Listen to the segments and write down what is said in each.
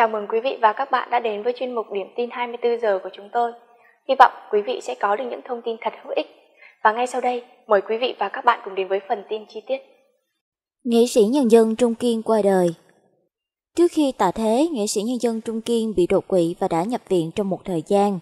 Chào mừng quý vị và các bạn đã đến với chuyên mục điểm tin 24 giờ của chúng tôi. Hy vọng quý vị sẽ có được những thông tin thật hữu ích. Và ngay sau đây, mời quý vị và các bạn cùng đến với phần tin chi tiết. Nghệ sĩ nhân dân Trung Kiên qua đời Trước khi tạ thế, nghệ sĩ nhân dân Trung Kiên bị đột quỵ và đã nhập viện trong một thời gian.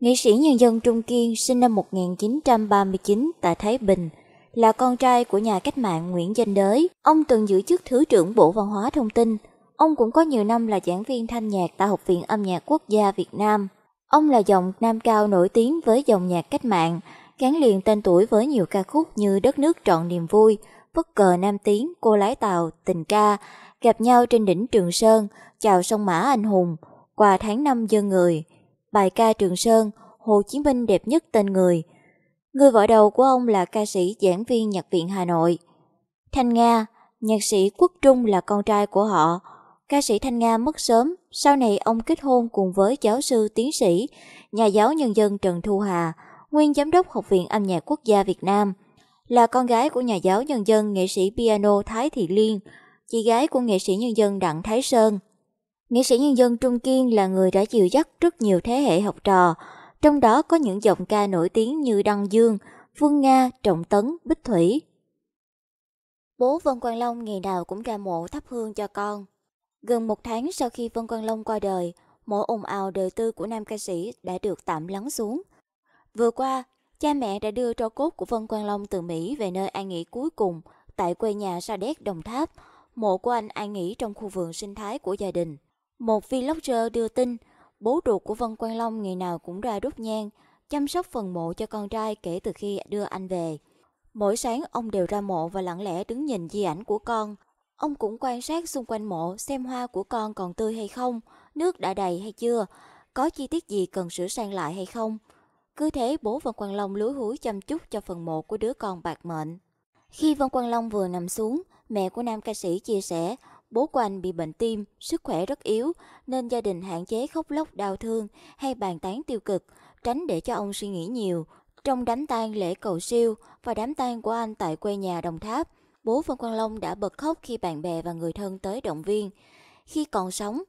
Nghệ sĩ nhân dân Trung Kiên sinh năm 1939 tại Thái Bình, là con trai của nhà cách mạng Nguyễn Danh Đới. Ông từng giữ chức Thứ trưởng Bộ Văn hóa Thông tin. Ông cũng có nhiều năm là giảng viên thanh nhạc tại Học viện Âm nhạc Quốc gia Việt Nam. Ông là dòng nam cao nổi tiếng với dòng nhạc cách mạng, gắn liền tên tuổi với nhiều ca khúc như Đất nước trọn niềm vui, Bất cờ Nam Tiến, Cô lái tàu, Tình ca, Gặp nhau trên đỉnh Trường Sơn, Chào sông Mã Anh Hùng, Quà tháng năm dân người, Bài ca Trường Sơn, Hồ Chí Minh đẹp nhất tên người. Người vợ đầu của ông là ca sĩ giảng viên Nhạc viện Hà Nội. Thanh Nga, nhạc sĩ Quốc Trung là con trai của họ. Ca sĩ Thanh Nga mất sớm, sau này ông kết hôn cùng với giáo sư tiến sĩ, nhà giáo nhân dân Trần Thu Hà, nguyên giám đốc Học viện Âm nhạc Quốc gia Việt Nam, là con gái của nhà giáo nhân dân nghệ sĩ piano Thái Thị Liên, chị gái của nghệ sĩ nhân dân Đặng Thái Sơn. Nghệ sĩ nhân dân Trung Kiên là người đã dìu dắt rất nhiều thế hệ học trò, trong đó có những giọng ca nổi tiếng như Đăng Dương, Phương Nga, Trọng Tấn, Bích Thủy. Bố Vân Quang Long ngày nào cũng ra mộ thắp hương cho con. Gần một tháng sau khi Vân Quang Long qua đời, mỗi ồn ào đời tư của nam ca sĩ đã được tạm lắng xuống. Vừa qua, cha mẹ đã đưa tro cốt của Vân Quang Long từ Mỹ về nơi an nghỉ cuối cùng tại quê nhà Sa Đéc, Đồng Tháp. Mộ của anh an nghỉ trong khu vườn sinh thái của gia đình. Một vlogger đưa tin, bố ruột của Vân Quang Long ngày nào cũng ra đốt nhang, chăm sóc phần mộ cho con trai kể từ khi đưa anh về. Mỗi sáng ông đều ra mộ và lặng lẽ đứng nhìn di ảnh của con. Ông cũng quan sát xung quanh mộ xem hoa của con còn tươi hay không, nước đã đầy hay chưa, có chi tiết gì cần sửa sang lại hay không. Cứ thế bố Vân Quang Long lúi húi chăm chút cho phần mộ của đứa con bạc mệnh. Khi Vân Quang Long vừa nằm xuống, mẹ của nam ca sĩ chia sẻ bố của anh bị bệnh tim, sức khỏe rất yếu nên gia đình hạn chế khóc lóc đau thương hay bàn tán tiêu cực, tránh để cho ông suy nghĩ nhiều. Trong đám tang lễ cầu siêu và đám tang của anh tại quê nhà Đồng Tháp, bố Vân Quang Long đã bật khóc khi bạn bè và người thân tới động viên. Khi còn sống,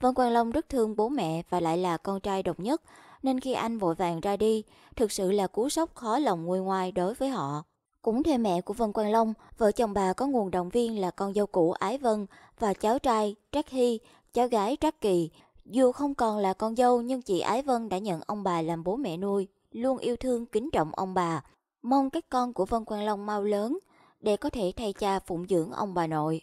Vân Quang Long rất thương bố mẹ và lại là con trai độc nhất, nên khi anh vội vàng ra đi, thực sự là cú sốc khó lòng nguôi ngoai đối với họ. Cũng theo mẹ của Vân Quang Long, vợ chồng bà có nguồn động viên là con dâu cũ Ái Vân và cháu trai Trác Hy, cháu gái Trác Kỳ. Dù không còn là con dâu nhưng chị Ái Vân đã nhận ông bà làm bố mẹ nuôi, luôn yêu thương kính trọng ông bà. Mong các con của Vân Quang Long mau lớn để có thể thay cha phụng dưỡng ông bà nội.